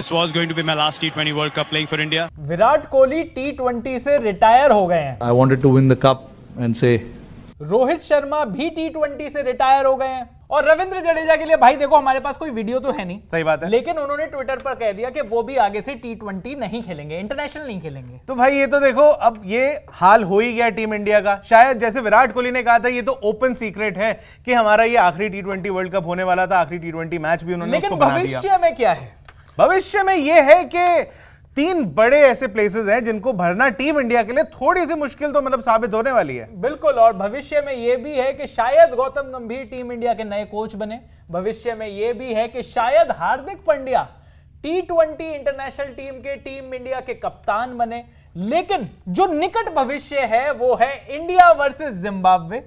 This was going to be my last T20 World Cup playing for India. Virat Kohli T twenty से retire हो गए हैं। I wanted to win the cup and say, Rohit Sharma भी T twenty से retire हो गए हैं। और रविंद्र जडेजा के लिए भाई देखो हमारे पास कोई वीडियो तो है नहीं। सही बात है। लेकिन उन्होंने ट्विटर पर कह दिया कि वो भी आगे से टी ट्वेंटी नहीं खेलेंगे इंटरनेशनल नहीं खेलेंगे। तो भाई ये तो देखो अब ये हाल हो ही गया टीम इंडिया का। शायद जैसे विराट कोहली ने कहा था ये तो ओपन सीक्रेट है कि हमारा ये आखिरी टी ट्वेंटी वर्ल्ड कप होने वाला था आखिरी टी ट्वेंटी मैच भी उन्होंने लेकिन उसको भविष्य में क्या है? भविष्य में यह है कि तीन बड़े ऐसे प्लेसेस हैं जिनको भरना टीम इंडिया के लिए थोड़ी सी मुश्किल तो मतलब साबित होने वाली है। बिल्कुल और भविष्य में यह भी है कि शायद गौतम गंभीर टीम इंडिया के नए कोच बने। भविष्य में यह भी है कि शायद Hardik Pandya T twenty international team के टीम इंडिया के कप्तान बने। लेकिन जो निकट भविष्य है वो है इंडिया वर्सेस जिम्बाब्वे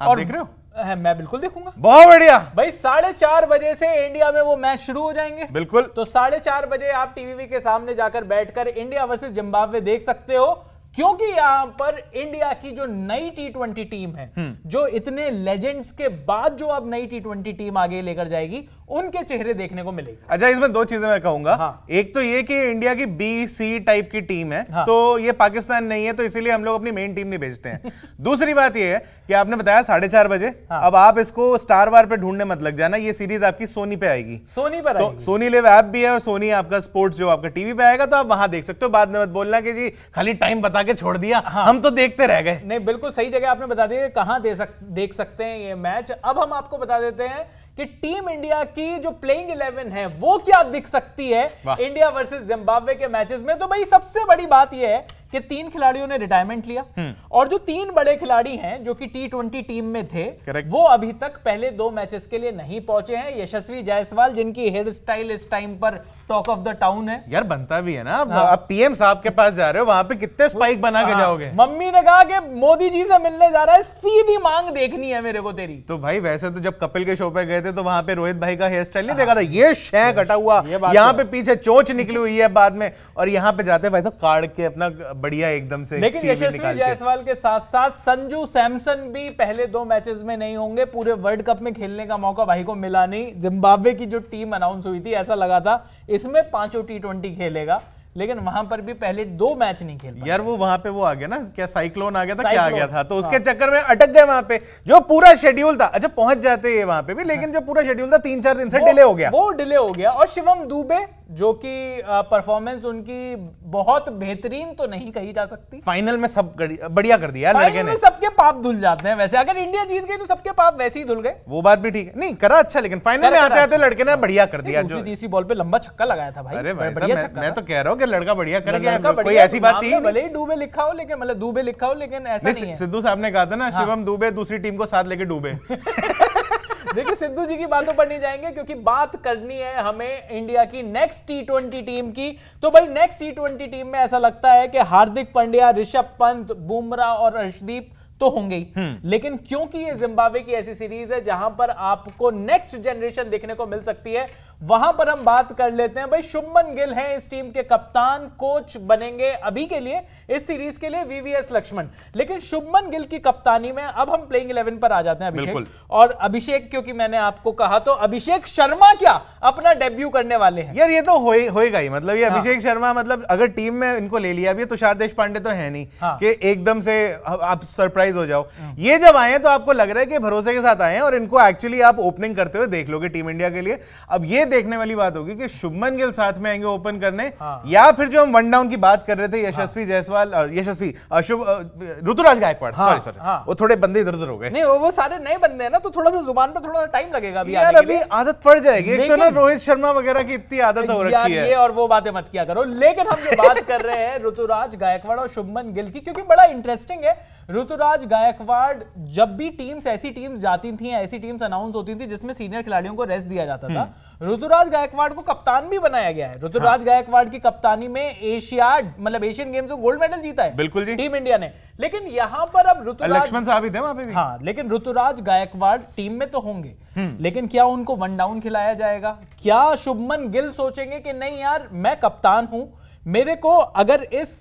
और देख रहे हो? है, मैं बिल्कुल देखूँगा। बहुत बढ़िया। भाई साढ़े चार बजे से इंडिया में वो मैच शुरू हो जाएँगे। बिल्कुल। तो साढ़े चार बजे आप टीवी के सामने जाकर बैठकर इंडिया वर्सेस जिम्बाब्वे देख सकते हो क्योंकि यहाँ पर इंडिया की जो नई टी ट्वेंटी टीम है जो इतने लेजेंड्स के बाद जो अब नई टी ट्वेंटी टीम आगे लेकर जाएगी उनके चेहरे देखने को मिलेगी। अच्छा इसमें दो चीज़ें मैं कहूँगा। हाँ। एक तो ये कि इंडिया की बी सी टाइप की टीम है हाँ। तो ये पाकिस्तान नहीं है तो इसीलिए हम लोग अपनी मेन टीम नहीं भेजते हैं। दूसरी बात ये है कि आपने बताया साढ़े चार बजे। हाँ। अब आप इसको स्टार वार पे ढूँढने मत लग जाना ये सीरीज़ आपकी सोनी पे आएगी। सोनी पर तो आएगी। सोनी लिव ऐप भी है और सोनी आपका स्पोर्ट्स जो आपका टीवी पे आएगा तो आप वहाँ देख सकते हो। बाद में मत बोलना कि जी खाली टाइम बता के छोड़ दिया हम तो देखते रह गए। नहीं बिल्कुल सही जगह आपने बता दिया कहाँ देख सकते हैं ये मैच अब हम आपको बता देते हैं कि टीम इंडिया की जो प्लेइंग 11 है वो क्या दिख सकती है इंडिया वर्सेस जिम्बाब्वे के मैचेस में? तो भाई सबसे बड़ी बात यह है कि तीन खिलाड़ियों ने रिटायरमेंट लिया। और जो तीन बड़े खिलाड़ी हैं जो कि टी ट्वेंटी टीम में थे Correct. वो अभी तक पहले दो मैचेस के लिए नहीं पहुँचे हैं। यशस्वी जायसवाल जिनकी हेयर स्टाइल इस टाइम पर टॉक ऑफ़ द टाउन है। यार बनता भी है ना अब। आप पीएम साहब के पास जा रहे हो वहाँ पे कितने स्पाइक बना के हाँ, जाओगे? मम्मी ने कहा कि मोदी जी से मिलने जा रहा है सीधी मांग देखनी है मेरे को तेरी। तो भाई वैसे तो जब कपिल के शो पे गए थे तो वहाँ पे रोहित भाई का हेयर स्टाइल नहीं देखा था? ये शय कटा हुआ यहाँ तो पे पीछे चोंच निकली हुई है बाद में और यहाँ पे जाते भाई साहब काट के अपना बढ़िया एकदम से लेकिन यशस्वी जायसवाल के साथ साथ संजू सैमसन भी पहले दो मैचेस में नहीं होंगे पूरे वर्ल्ड कप में खेलने का मौका भाई को मिला नहीं। जिम्बाब्वे की जो टीम अनाउंस हुई थी ऐसा लगा था इसमें पाँचों टी ट्वेंटी खेलेगा लेकिन वहाँ पर भी पहले दो मैच नहीं खेल यार वो वहाँ पे वो आ गया ना क्या साइक्लोन आ गया था क्या आ गया था तो उसके हाँ। चक्कर में अटक गए वहाँ पे जो पूरा शेड्यूल था अच्छा पहुँच जाते ये वहाँ पे भी लेकिन हाँ। जो पूरा शेड्यूल था तीन चार दिन से डिले हो गया वो डिले हो गया और शिवम दुबे जो कि परफॉर्मेंस उनकी बहुत बेहतरीन तो नहीं कही जा सकती। फाइनल में सब बढ़िया कर दिया लड़के ने। सबके पाप धुल जाते हैं वैसे। अगर इंडिया जीत गई तो सबके पाप वैसे ही धुल गए। वो बात भी ठीक है। नहीं करा अच्छा लेकिन फाइनल में आते आते अच्छा। लड़के ने बढ़िया कर दिया जो तीसरी बॉल पे लंबा छक्का लगाया था भाई। अरे बढ़िया मैं, तो कह रहा हूँ कि लड़का बढ़िया कर गया कोई ऐसी बात ही नहीं। भले ही डूबे लिखा हो लेकिन मतलब डूबे लिखा हो लेकिन ऐसा नहीं है। सिद्धू साहब ने कहा था ना शिवम डूबे दूसरी टीम को साथ लेके डूबे। देखिए सिद्धू जी की बातों पर नहीं जाएँगे क्योंकि बात करनी है हमें इंडिया की नेक्स्ट टी ट्वेंटी टीम की। तो भाई नेक्स्ट टी ट्वेंटी टीम में ऐसा लगता है कि हार्दिक पांड्या ऋषभ पंत बुमराह और अर्शदीप तो होंगे ही। लेकिन क्योंकि ये जिम्बाब्वे की ऐसी सीरीज़ है जहाँ पर आपको नेक्स्ट जनरेशन देखने को मिल सकती है वहाँ पर हम बात कर लेते हैं भाई शुभमन गिल हैं इस टीम के कप्तान कोच बनेंगे अभी के लिए इस सीरीज़ के लिए वीवीएस लक्ष्मण। लेकिन शुभमन गिल की कप्तानी में अब हम प्लेइंग 11 पर आ जाते हैं अभिषेक। और अभिषेक क्योंकि मैंने आपको कहा तो अभिषेक शर्मा क्या अपना डेब्यू करने वाले हैं? यार ये तो होए- होएगा ही मतलब ये हाँ। अभिषेक शर्मा मतलब अगर टीम में इनको ले लिया भी है, तुषार देश पांडे तो है नहीं हाँ। कि एकदम से आप सरप्राइज़ हो जाओ। ये जब आए तो आपको लग रहा है कि भरोसे के साथ आए हैं और इनको एक्चुअली आप ओपनिंग करते हुए देख लोगे टीम इंडिया के लिए। अब ये देखने वाली बात होगी कि शुभमन गिल साथ में आएँगे ओपन करने हाँ। या फिर जो हम वन डाउन की बात कर रहे थे यशस्वी जायसवाल अ, यशस्वी शुभ ऋतुराज गायकवाड़ हाँ, सॉरी सॉरी हाँ। वो थोड़े बंदे इधर उधर हो गए। नहीं वो सारे नए बंदे हैं ना तो थोड़ा सा ज़ुबान पर थोड़ा सा टाइम लगेगा अभी यार अभी आदत पड़ जाएगी। एक तो ना रोहित शर्मा वगैरह की इतनी आदत हो रखी है। और वो बातें मत किया करो। लेकिन हम जो बात कर रहे हैं ऋतुराज गायकवाड़ और शुभमन गिल की क्योंकि बड़ा इंटरेस्टिंग है। ऋतुराज गायकवाड़ जब भी टीम्स ऐसी टीम्स जाती थी ऐसी टीम्स अनाउंस होती थी जिसमें सीनियर खिलाड़ियों को रेस्ट दिया जाता था। ऋतुराज गायकवाड़ को कप्तान भी बनाया गया है। ऋतुराज हाँ। गायकवाड़ की कप्तानी में एशियाड मतलब एशियन गेम्स में गोल्ड मेडल जीता है। बिल्कुल जी। टीम इंडिया ने। लेकिन यहाँ पर अब ऋतुराज साहब ही थे वहाँ पे हाँ लेकिन ऋतुराज गायकवाड़ टीम में तो होंगे। लेकिन क्या उनको वन डाउन खिलाया जाएगा? क्या शुभमन गिल सोचेंगे कि नहीं यार मैं कप्तान हूँ। मेरे को अगर इस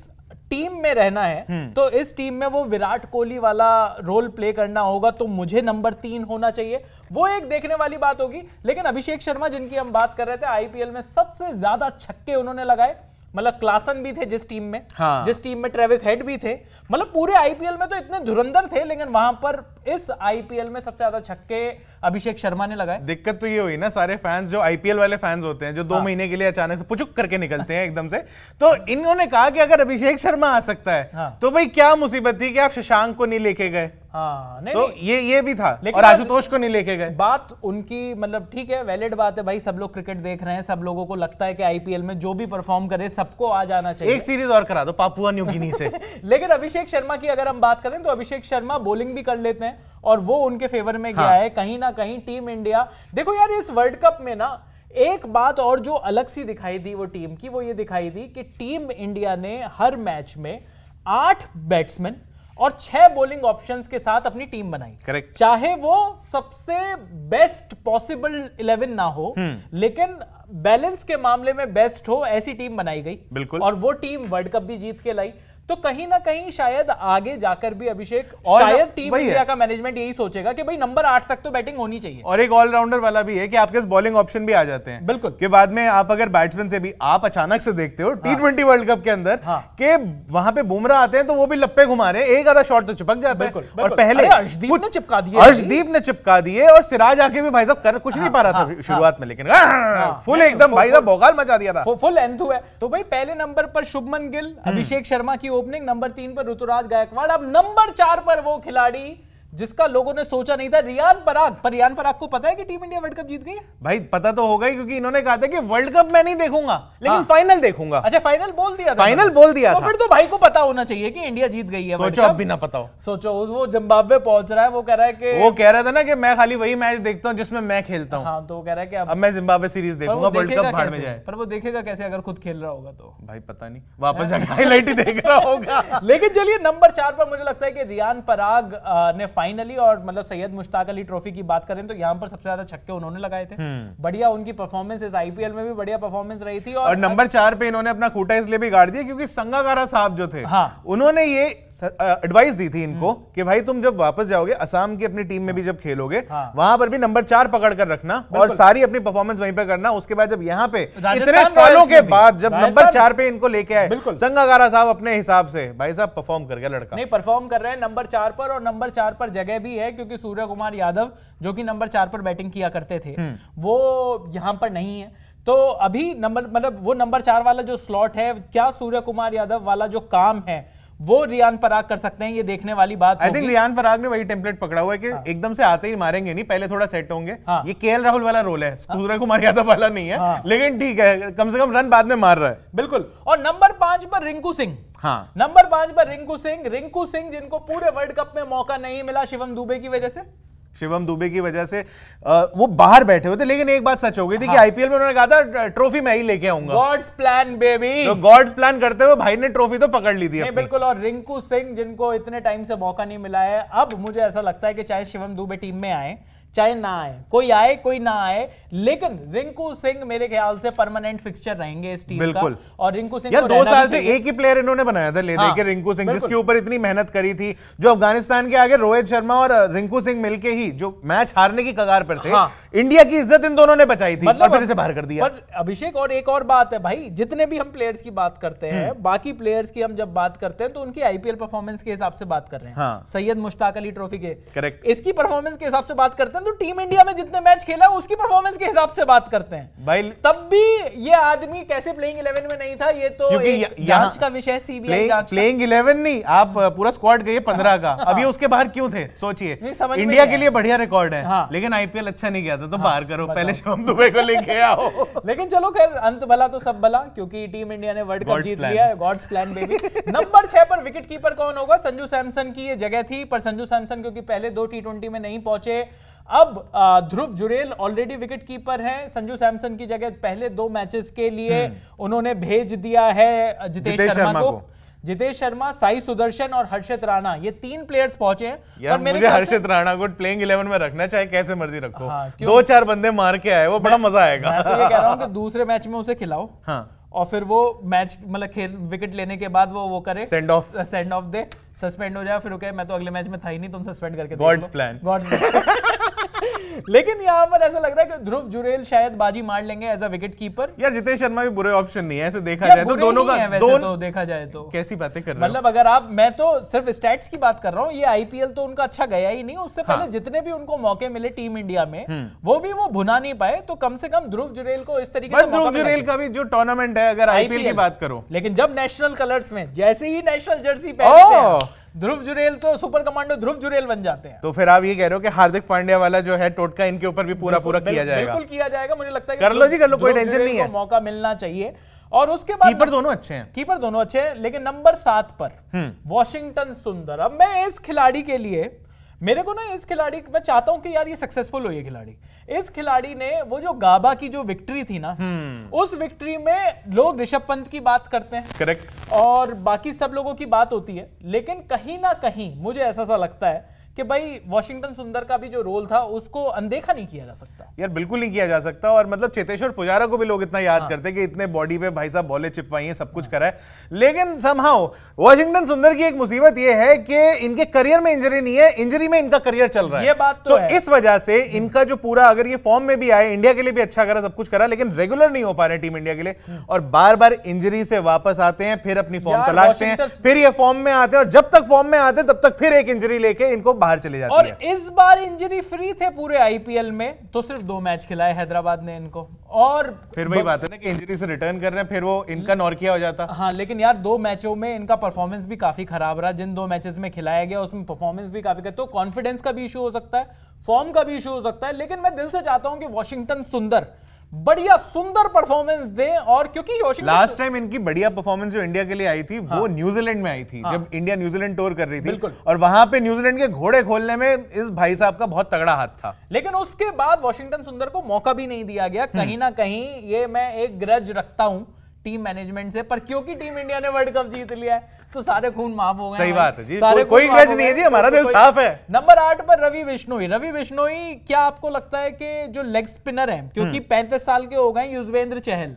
टीम में रहना है तो इस टीम में वो विराट कोहली वाला रोल प्ले करना होगा तो मुझे नंबर तीन होना चाहिए। वो एक देखने वाली बात होगी लेकिन अभिषेक शर्मा जिनकी हम बात कर रहे थे आईपीएल में सबसे ज़्यादा छक्के उन्होंने लगाए मतलब क्लासन भी थे जिस टीम में हाँ। जिस टीम में ट्रेविस हेड भी थे मतलब पूरे आईपीएल में तो इतने धुरंधर थे लेकिन वहाँ पर इस आईपीएल में सबसे ज़्यादा छक्के अभिषेक शर्मा ने लगाए दिक्कत तो ये हुई ना सारे फैंस जो आईपीएल वाले फैंस होते हैं जो दो हाँ। महीने के लिए अचानक से पुचुक करके निकलते हैं एकदम से तो इन्होंने कहा कि अगर अभिषेक शर्मा आ सकता है हाँ। तो भाई क्या मुसीबत थी कि आप शशांक को नहीं लेके गए हाँ नहीं, तो नहीं ये ये भी था लेकिन और आशुतोष को नहीं लेके गए बात उनकी मतलब ठीक है वैलिड बात है भाई सब लोग क्रिकेट देख रहे हैं सब लोगों को लगता है कि आईपीएल में जो भी परफॉर्म करे सबको आ जाना चाहिए। एक सीरीज़ और करा दो पापुआ न्यू गिनी से। लेकिन अभिषेक शर्मा की अगर हम बात करें तो अभिषेक शर्मा बॉलिंग भी कर लेते हैं और वो उनके फेवर में गया हाँ। है कहीं ना कहीं टीम इंडिया देखो यार इस वर्ल्ड कप में ना एक बात और जो अलग सी दिखाई दी वो टीम की वो ये दिखाई दी कि टीम इंडिया ने हर मैच में आठ बैट्समैन और छह बॉलिंग ऑप्शंस के साथ अपनी टीम बनाई करेक्ट चाहे वो सबसे बेस्ट पॉसिबल इलेवन ना हो हम्म। लेकिन बैलेंस के मामले में बेस्ट हो ऐसी टीम बनाई गई बिल्कुल। और वो टीम वर्ल्ड कप भी जीत के लाई तो कहीं ना कहीं शायद आगे जाकर भी अभिषेक और शायद टीम इंडिया का मैनेजमेंट यही सोचेगा कि भाई नंबर आठ तक तो बैटिंग होनी चाहिए। और एक ऑलराउंडर वाला भी है कि आपके बॉलिंग ऑप्शन भी आ जाते हैं। बिल्कुल। कि बाद में आप अगर बैट्समैन से भी आप अचानक से देखते हो टी ट्वेंटी वर्ल्ड कप के अंदर हाँ। कि वहाँ पे बुमराह आते हैं तो वो भी लप्पे घुमा रहे हैं एक आधा शॉट तो चिपक जाता है। और पहले अरे अर्शदीप ने चिपका दिए अर्शदीप ने चिपका दिए और सिराज आके भी भाई साहब कर कुछ नहीं पा रहा हाँ, था शुरुआत में लेकिन फुल एकदम भाई साहब भोकाल मचा दिया था। फुल एंथू है तो भाई पहले नंबर पर शुभमन गिल अभिषेक शर्मा की ओपनिंग नंबर तीन पर ऋतुराज गायकवाड़। अब नंबर चार पर वो खिलाड़ी जिसका लोगों ने सोचा नहीं था रियान पराग। पर रियान पराग को पता है कि टीम इंडिया वर्ल्ड कप जीत गई भाई पता तो होगा ही क्योंकि इन्होंने कहा था कि वर्ल्ड कप मैं नहीं देखूँगा लेकिन हाँ। फाइनल देखूँगा। अच्छा फाइनल बोल दिया था। फाइनल बोल दिया तो था। फिर तो भाई को पता होना चाहिए कि इंडिया जीत गई है सोचो अब भी ना पता हो। सोचो वो जिम्बाब्वे पहुँच रहा है वो कह रहा है कि वो कह रहा था ना कि मैं खाली वही मैच देखता हूँ जिसमें मैं खेलता हूँ। हाँ तो कह रहा है कि अब मैं जिम्बाब्वे सीरीज़ देखूँगा वर्ल्ड कप भाड़ में जाए। पर वो देखेगा कैसे अगर खुद खेल रहा होगा तो। भाई पता नहीं वापस जाके हाईलाइट ही देख रहा होगा। लेकिन चलिए नंबर चार पर मुझे लगता है कि रियान पराग ने फाइनली और मतलब सैयद मुश्ताक अली ट्रॉफी की बात करें तो यहाँ पर सबसे ज़्यादा छक्के उन्होंने लगाए थे। बढ़िया उनकी परफॉर्मेंस इस आईपीएल में भी बढ़िया परफॉर्मेंस रही थी और नंबर चार पे इन्होंने अपना खूटा इसलिए भी गाड़ दिया क्योंकि संगाकारा साहब जो थे हाँ। उन्होंने ये एडवाइस दी थी इनको कि भाई तुम जब वापस जाओगे असम की अपनी टीम में भी जब खेलोगे हाँ। वहाँ पर भी नंबर चार पकड़ कर रखना और सारी अपनी परफॉर्मेंस वहीं पे करना। उसके बाद जब यहाँ पे इतने सालों के बाद जब नंबर चार पे इनको लेके आए। संगाकारा साहब अपने हिसाब से भाई साहब परफॉर्म कर गया लड़का। नहीं परफॉर्म कर रहे हैं नंबर चार पर और नंबर चार पर जगह भी है क्योंकि सूर्य कुमार यादव जो कि नंबर चार पर बैटिंग किया करते थे वो यहाँ पर नहीं है तो अभी नंबर मतलब वो नंबर चार वाला जो स्लॉट है क्या सूर्य कुमार यादव वाला जो काम है वो रियान पराग कर सकते हैं ये देखने वाली बात आई थिंक रियान पराग ने वही टेम्पलेट पकड़ा हुआ है कि हाँ। एकदम से आते ही मारेंगे नहीं पहले थोड़ा सेट होंगे हाँ। ये केएल राहुल वाला रोल है सूर्य हाँ। कुमार यादव वाला नहीं है हाँ। लेकिन ठीक है कम से कम रन बाद में मार रहा है बिल्कुल और नंबर पाँच पर रिंकू सिंह हाँ। नंबर पाँच पर रिंकू सिंह। रिंकू सिंह जिनको पूरे वर्ल्ड कप में मौका नहीं मिला शिवम दुबे की वजह से। शिवम दुबे की वजह से अ, वो बाहर बैठे हुए थे लेकिन एक बात सच हो गई थी हाँ। कि आईपीएल में उन्होंने कहा था ट्रॉफी मैं ही लेके आऊँगा। गॉड्स प्लान बेबी तो गॉड्स प्लान करते हुए भाई ने ट्रॉफी तो पकड़ ली थी नहीं। बिल्कुल और रिंकू सिंह जिनको इतने टाइम से मौका नहीं मिला है अब मुझे ऐसा लगता है कि चाहे शिवम दुबे टीम में आए चाहे ना आए कोई आए कोई ना आए लेकिन रिंकू सिंह मेरे ख्याल से परमानेंट फिक्सचर रहेंगे इस टीम बिल्कुल। का और रिंकू सिंह यार दो साल से एक ही प्लेयर इन्होंने बनाया था ले हाँ, रिंकू सिंह जिसके ऊपर इतनी मेहनत करी थी जो अफ़गानिस्तान के आगे रोहित शर्मा और रिंकू सिंह मिलके ही जो मैच हारने की कगार पर थे हाँ। इंडिया की इज़्ज़त इन दोनों ने बचाई थी और फिर इसे बाहर कर दिया अभिषेक और एक और बात है भाई जितने भी हम प्लेयर्स की बात करते हैं हम्म। बाकी प्लेयर्स की हम जब बात करते हैं तो उनकी आईपीएल परफॉर्मेंस के हिसाब से बात कर रहे हैं हाँ। सैयद मुश्ताक अली ट्रॉफी के करेक्ट इसकी परफॉर्मेंस के हिसाब से बात करते हैं तो टीम इंडिया में जितने मैच खेला उसकी परफॉर्मेंस के हिसाब से बात करते हैं। भाई तब भी ये आदमी कैसे प्लेइंग 11 में नहीं था ये तो जाँच का विषय सीबीआई जाँच प्लेइंग इलेवन नहीं आप पूरा स्क्वाड गए पंद्रह का। अब ये उसके बाहर क्यों थे? सोचिए। इंडिया के लिए बढ़िया रिकॉर्ड है हाँ। लेकिन आईपीएल अच्छा नहीं गया था तो बाहर करो पहले शिवम दुबे को लेके आओ। लेकिन चलो खैर अंत भला तो सब भला क्योंकि टीम इंडिया ने वर्ल्ड कप जीत लिया है गॉड्स प्लान बेबी नंबर छह पर विकेट कीपर कौन होगा? संजू सैमसन की ये जगह थी पर संजू सैमसन क्योंकि पहले दो टी ट्वेंटी में नहीं पहुँचे अब Dhruv Jurel already wicket keeper हैं। संजू सैमसन की जगह पहले दो मैचेस के लिए उन्होंने भेज दिया है जितेश शर्मा को। जितेश शर्मा साई सुदर्शन और हर्षित राणा ये तीन प्लेयर्स पहुँचे हैं। यार मेरे मुझे हर्षित राणा को प्लेइंग इलेवन में रखना चाहे कैसे मर्ज़ी रखो। हाँ, दो चार बंदे मार के आए वो बड़ा मज़ा आएगा। मैं तो ये कह रहा हूँ कि दूसरे मैच में उसे खिलाओ। हाँ। और फिर वो मैच मतलब खेल विकेट लेने के बाद वो वो करे। Send off. सेंड ऑफ़ दे। सस्पेंड हो जाए फिर मैं तो अगले मैच में था ही नहीं तुम सस्पेंड करके God's plan. गॉड्स लेकिन यहाँ पर ऐसा लग रहा है कि ध्रुव जुरेल शायद बाजी मार लेंगे एज अ विकेट कीपर यार जितेश शर्मा भी बुरे ऑप्शन नहीं है ऐसे देखा जाए तो दोनों का हैं दोनों तो देखा जाए तो। कैसी बातें कर रहे हो? मतलब अगर आप मैं तो सिर्फ़ स्टैट्स की बात कर रहा हूँ ये आईपीएल तो उनका अच्छा गया ही नहीं उससे हाँ। पहले जितने भी उनको मौके मिले टीम इंडिया में वो भी वो भुना नहीं पाए तो कम से कम ध्रुव जुरेल को इस तरीके से ध्रुव जुरेल का भी जो टूर्नामेंट है अगर आईपीएल की बात करो। लेकिन जब नेशनल कलर्स में जैसे ही नेशनल जर्सी पहनते हैं ध्रुव जुरेल तो सुपर कमांडो ध्रुव जुरेल बन जाते हैं। तो फिर आप ये कह रहे हो कि हार्दिक पांड्या वाला जो है टोटका इनके ऊपर भी पूरा पूरा किया जाएगा। बिल्कुल किया जाएगा मुझे लगता है कर लो जी, कर लो, कोई टेंशन नहीं है। मौका मिलना चाहिए। और उसके बाद कीपर दोनों अच्छे हैं। कीपर दोनों अच्छे हैं लेकिन नंबर सात पर हम्म। वॉशिंगटन सुंदर अब मैं इस खिलाड़ी के लिए मेरे को ना इस खिलाड़ी मैं चाहता हूँ कि यार ये सक्सेसफुल हो ये खिलाड़ी। इस खिलाड़ी ने वो जो गाबा की जो विक्ट्री थी ना हम्म। उस विक्ट्री में लोग ऋषभ पंत की बात करते हैं। करेक्ट और बाकी सब लोगों की बात होती है लेकिन कहीं ना कहीं मुझे ऐसा सा लगता है कि भाई वॉशिंगटन सुंदर का भी जो रोल था उसको अनदेखा नहीं किया जा सकता यार बिल्कुल नहीं किया जा सकता और मतलब चेतेश्वर पुजारा को भी लोग इतना याद हाँ। करते कि इतने बॉडी पे भाई साहब बॉलें चिपवाई हैं सब कुछ हाँ। करा है लेकिन समहाउ वॉशिंगटन सुंदर की एक मुसीबत ये है कि इनके करियर में इंजरी नहीं है इंजरी में इनका करियर चल रहा है ये बात तो है। इस वजह से इनका जो पूरा अगर ये फॉर्म में भी आए इंडिया के लिए भी अच्छा करा सब कुछ करा लेकिन रेगुलर नहीं हो पा रहे टीम इंडिया के लिए और बार बार इंजरी से वापस आते हैं फिर अपनी फॉर्म तलाशते हैं फिर ये फॉर्म में आते हैं और जब तक फॉर्म में आते हैं तब तक फिर एक इंजरी लेके इनको बाहर चले जाती और है। इस बार इंजरी फ्री थे पूरे आईपीएल में तो सिर्फ़ दो मैच खिलाए हैदराबाद ने इनको। और फिर वही बात है ना कि इंजरी से रिटर्न कर रहे हैं फिर वो इनका नॉर्किया हो जाता। हाँ लेकिन यार दो मैचों में इनका परफॉर्मेंस भी काफ़ी खराब रहा। जिन दो मैचेस में खिलाया गया उसमें परफॉर्मेंस भी काफ़ी तो कॉन्फिडेंस का भी इशू हो सकता है फॉर्म का भी इशू हो सकता है लेकिन मैं दिल से चाहता हूँ कि वॉशिंगटन सुंदर बढ़िया सुंदर परफॉर्मेंस दे और क्योंकि लास्ट टाइम इनकी बढ़िया परफॉर्मेंस जो इंडिया के लिए आई थी हाँ। वो न्यूजीलैंड में आई थी हाँ। जब इंडिया न्यूजीलैंड टूर कर रही थी। और वहाँ पे न्यूजीलैंड के घोड़े खोलने में इस भाई साहब का बहुत तगड़ा हाथ था। लेकिन उसके बाद वॉशिंगटन सुंदर को मौका भी नहीं दिया गया। कहीं ना कहीं ये मैं एक ग्रज रखता हूँ। टीम मैनेजमेंट से पर क्योंकि टीम इंडिया ने वर्ल्ड कप जीत लिया है तो सारे खून माफ़ हो गए सही बात है जी, सारे को, कोई ग्रज नहीं है जी, हमारा दिल साफ़ है। नंबर आठ पर रवि बिश्नोई रवि बिश्नोई क्या आपको लगता है कि जो लेग स्पिनर हैं क्योंकि हम्म। पैंतीस साल के हो गए युजवेंद्र चहल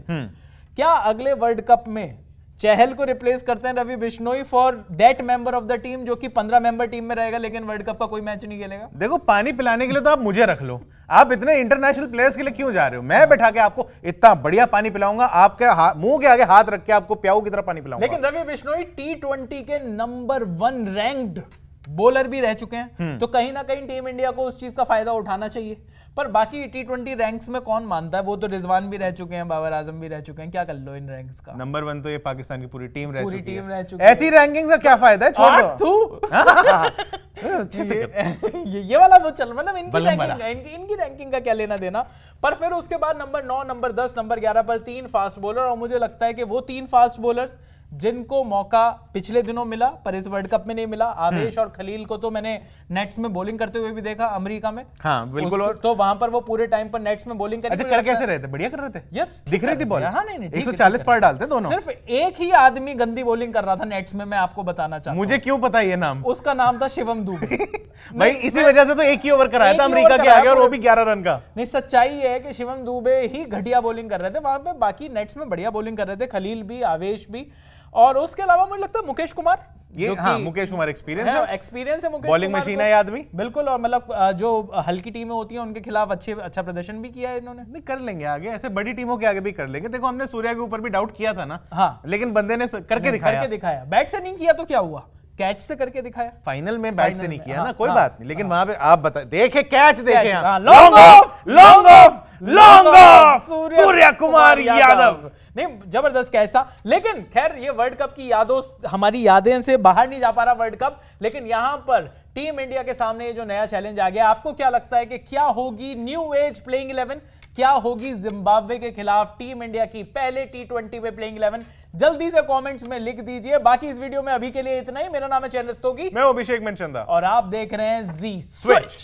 क्या अगले वर्ल्ड कप में चहल को रिप्लेस करते हैं Ravi Bishnoi for that member of the team जो कि पंद्रह मेंबर टीम में रहेगा लेकिन वर्ल्ड कप का कोई मैच नहीं खेलेगा। देखो पानी पिलाने के लिए तो आप मुझे रख लो। आप इतने इंटरनेशनल प्लेयर्स के लिए क्यों जा रहे हो? मैं बैठा के आपको इतना बढ़िया पानी पिलाऊँगा आपके हा- मुँह के आगे हाथ रख के आपको प्याऊ की तरह पानी पिलाऊँगा। लेकिन रवि बिश्नोई टी के नंबर वन रैंक्ड बॉलर भी रह चुके हम्म। हैं तो कहीं ना कहीं टीम इंडिया को उस चीज़ का फ़ायदा उठाना चाहिए। पर बाकी टी ट्वेंटी रैंक्स में कौन मानता है? वो तो रिजवान भी रह चुके हैं बाबर आज़म भी रह चुके हैं। क्या कर लो इन रैंक्स का? नंबर वन तो ये पाकिस्तान की पूरी टीम रह पूरी टीम रह चुकी है। ऐसी रैंकिंग का क्या फ़ायदा है? छोड़। तू? कर। ये ये वाला वो चल मतलब इनकी रैंकिंग। इनकी इनकी रैंकिंग का क्या लेना देना? पर फिर उसके बाद नंबर नौ नंबर दस नंबर ग्यारह पर तीन फास्ट बॉलर और मुझे लगता है कि वो तीन फास्ट बॉलर्स जिनको मौका पिछले दिनों मिला पर इस वर्ल्ड कप में नहीं मिला। आवेश हम्म। और खलील को तो मैंने नेट्स में बॉलिंग करते हुए भी देखा अमेरिका में। हाँ, बिल्कुल, और- तो वहाँ पर वो पूरे टाइम पर नेट्स में बॉलिंग अच्छा कर कैसे रहे थे? बढ़िया कर रहे थे? यार दिख रही थी बॉल हाँ नहीं नहीं ठीक है, 140 ठीक पर। डालते दोनों। सिर्फ़ एक ही आदमी गंदी बॉलिंग कर रहा था नेट्स में मैं आपको बताना चाहता हूँ। मुझे क्यों पता ये नाम? उसका नाम था शिवम दुबे। भाई इसी वजह से तो एक ही ओवर कराया था अमेरिका के आगे और वो भी 11 रन का। नहीं सच्चाई है कि शिवम दुबे ही घटिया बॉलिंग कर रहे थे। वहाँ पे बाकी नेट्स में बढ़िया बॉलिंग कर रहे थे खलील भी आवेश भी। और उसके अलावा मुझे लगता है मुकेश कुमार ये हाँ मुकेश कुमार एक्सपीरियंस है है। एक्सपीरियंस है मुकेश machine को। है आदमी। बिल्कुल और मतलब जो हल्की टीमें होती हैं उनके खिलाफ अच्छे अच्छा प्रदर्शन भी किया है इन्होंने। नहीं कर लेंगे आगे ऐसे बड़ी टीमों के आगे भी कर लेंगे। देखो हमने सूर्या के ऊपर भी डाउट किया था ना हाँ। लेकिन बंदे ने करके दिखाया करके दिखाया। बैट से नहीं किया तो क्या हुआ? कैच से करके दिखाया। फाइनल में बैट से नहीं किया हाँ, ना कोई हाँ, बात नहीं लेकिन वहाँ पे आप बता देखे कैच देखे long off long off long off Surya Kumar Yadav! नहीं ज़बरदस्त कैच था। लेकिन खैर ये वर्ल्ड कप की यादों हमारी यादें से बाहर नहीं जा पा रहा वर्ल्ड कप लेकिन यहाँ पर टीम इंडिया के सामने ये जो नया चैलेंज आ गया आपको क्या लगता है कि क्या होगी न्यू एज प्लेइंग 11 क्या होगी जिम्बाब्वे के खिलाफ टीम इंडिया की पहले टी ट्वेंटी में प्लेइंग 11 जल्दी से कमेंट्स में लिख दीजिए। बाकी इस वीडियो में अभी के लिए इतना ही। मेरा नाम है चैनल मैं अभिषेक मनचंदा। और आप देख रहे हैं जी स्विच